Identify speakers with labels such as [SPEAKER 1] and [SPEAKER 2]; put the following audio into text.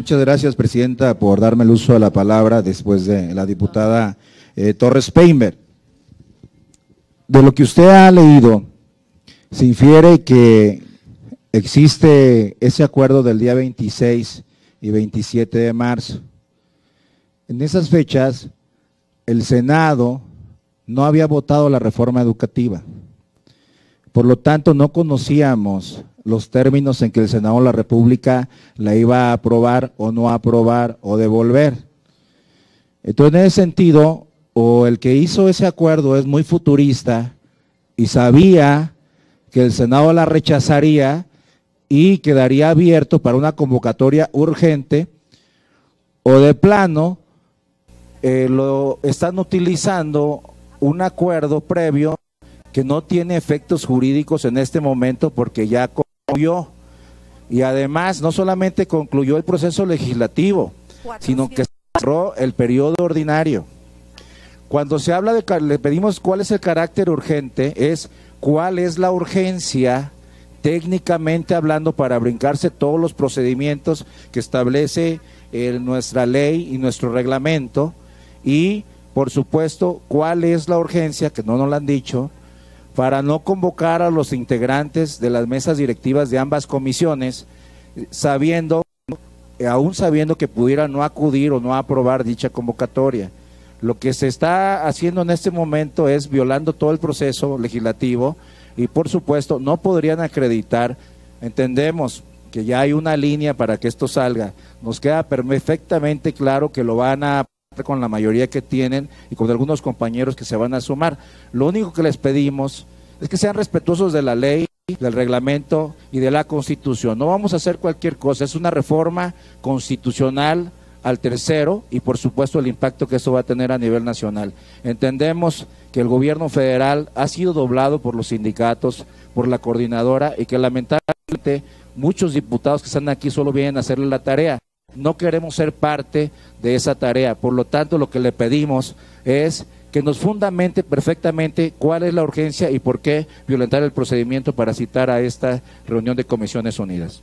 [SPEAKER 1] Muchas gracias, Presidenta, por darme el uso de la palabra después de la diputada eh, Torres Peimer. De lo que usted ha leído, se infiere que existe ese acuerdo del día 26 y 27 de marzo. En esas fechas, el Senado no había votado la reforma educativa. Por lo tanto, no conocíamos los términos en que el Senado de la República la iba a aprobar o no aprobar o devolver. Entonces, en ese sentido, o el que hizo ese acuerdo es muy futurista y sabía que el Senado la rechazaría y quedaría abierto para una convocatoria urgente, o de plano eh, lo están utilizando un acuerdo previo que no tiene efectos jurídicos en este momento porque ya Y además no solamente concluyó el proceso legislativo, sino que cerró el periodo ordinario. Cuando se habla de, le pedimos cuál es el carácter urgente, es cuál es la urgencia técnicamente hablando para brincarse todos los procedimientos que establece eh, nuestra ley y nuestro reglamento y por supuesto cuál es la urgencia, que no nos lo han dicho, para no convocar a los integrantes de las mesas directivas de ambas comisiones, sabiendo, aún sabiendo que pudiera no acudir o no aprobar dicha convocatoria. Lo que se está haciendo en este momento es violando todo el proceso legislativo y por supuesto no podrían acreditar, entendemos que ya hay una línea para que esto salga, nos queda perfectamente claro que lo van a con la mayoría que tienen y con algunos compañeros que se van a sumar. Lo único que les pedimos es que sean respetuosos de la ley, del reglamento y de la constitución. No vamos a hacer cualquier cosa, es una reforma constitucional al tercero y por supuesto el impacto que eso va a tener a nivel nacional. Entendemos que el gobierno federal ha sido doblado por los sindicatos, por la coordinadora y que lamentablemente muchos diputados que están aquí solo vienen a hacerle la tarea. No queremos ser parte de esa tarea. Por lo tanto, lo que le pedimos es que nos fundamente perfectamente cuál es la urgencia y por qué violentar el procedimiento para citar a esta reunión de Comisiones Unidas.